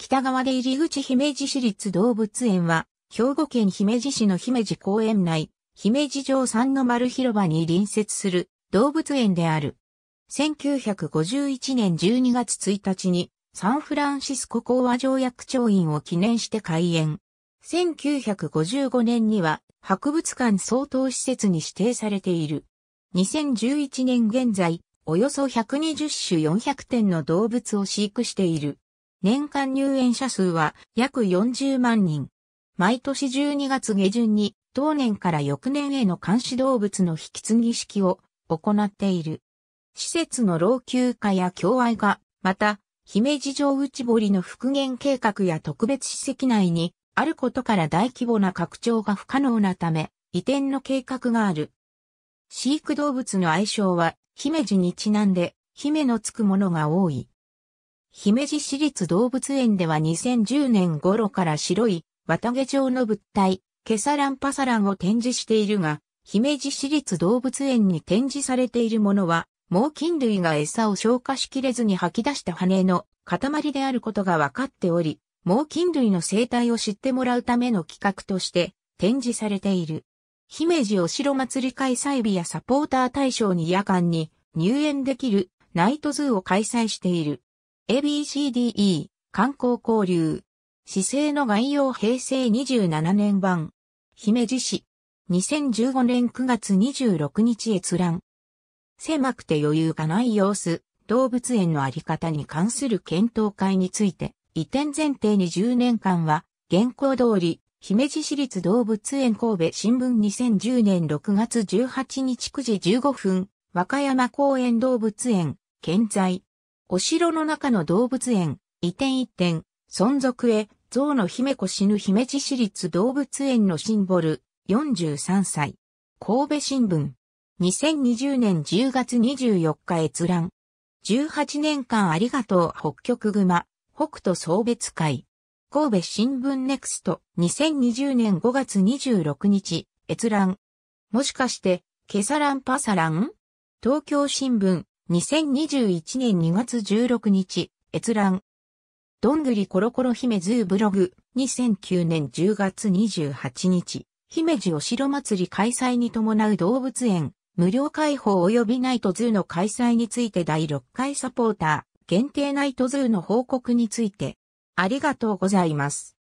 北側で入り口姫路市立動物園は、兵庫県姫路市の姫路公園内、姫路城三の丸広場に隣接する動物園である。1951年12月1日にサンフランシスコ講和条約調印を記念して開園。1955年には博物館相当施設に指定されている。2011年現在、およそ120種400点の動物を飼育している。年間入園者数は約40万人。毎年12月下旬に当年から翌年への監視動物の引き継ぎ式を行っている。施設の老朽化や共愛化、また、姫路城内堀の復元計画や特別史跡内にあることから大規模な拡張が不可能なため、移転の計画がある。飼育動物の愛称は、姫路にちなんで、姫のつくものが多い。姫路市立動物園では2010年頃から白い綿毛状の物体、ケサランパサランを展示しているが、姫路市立動物園に展示されているものは、猛禽類が餌を消化しきれずに吐き出した羽の塊であることが分かっており、猛禽類の生態を知ってもらうための企画として展示されている。姫路お城祭り開催日やサポーター対象に夜間に入園できるナイトズーを開催している。ABCDE 観光交流。市政の概要平成27年版。姫路市。2015年9月26日閲覧。狭くて余裕がない様子。動物園のあり方に関する検討会について、移転前提に10年間は、現行通り、姫路市立動物園神戸新聞2010年6月18日9時15分、和歌山公園動物園、健在。お城の中の動物園、移転一点、存続へ、象の姫子死ぬ姫路市立動物園のシンボル、43歳。神戸新聞。2020年10月24日閲覧。18年間ありがとう北極熊、北斗送別会。神戸新聞ネクスト2020年5月26日閲覧。もしかして、ケサランパサラン？東京新聞2021年2月16日、閲覧。どんぐりコロコロ姫ズーブログ、2009年10月28日、姫路お城祭り開催に伴う動物園、無料開放及びナイトズーの開催について第6回サポーター、限定ナイトズーの報告について、ありがとうございます。